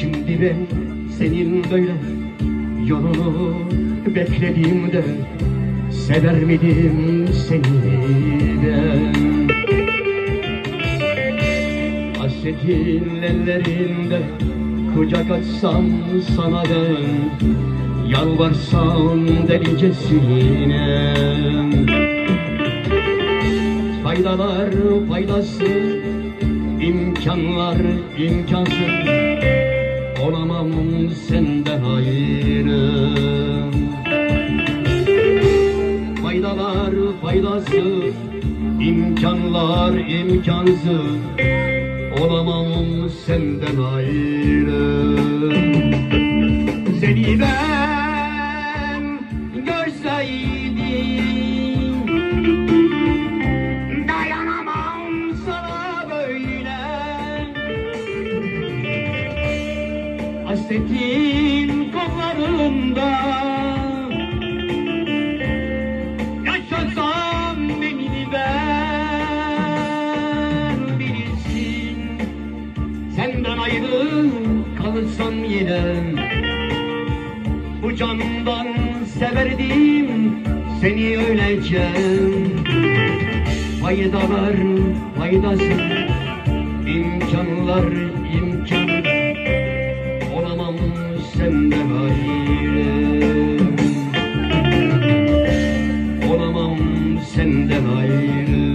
Şimdi ben senin böyle yolunu beklediğimde Sever miydim seni ben Hasretin ellerinde kucak açsam sana ben Yalvarsam delicesine Faydalar faydasız imkanlar imkansız. Olamam senden ayrı. Faydalar faydasız imkanlar imkansız. Olamam senden ayrı Hasretin kollarında Yaşasam beni ben bilirsin. Senden ayrı kalırsam yine Bu canımdan severdim seni öylece Faydalar faydası imkanlar senden ayrı. Olamam senden ayrı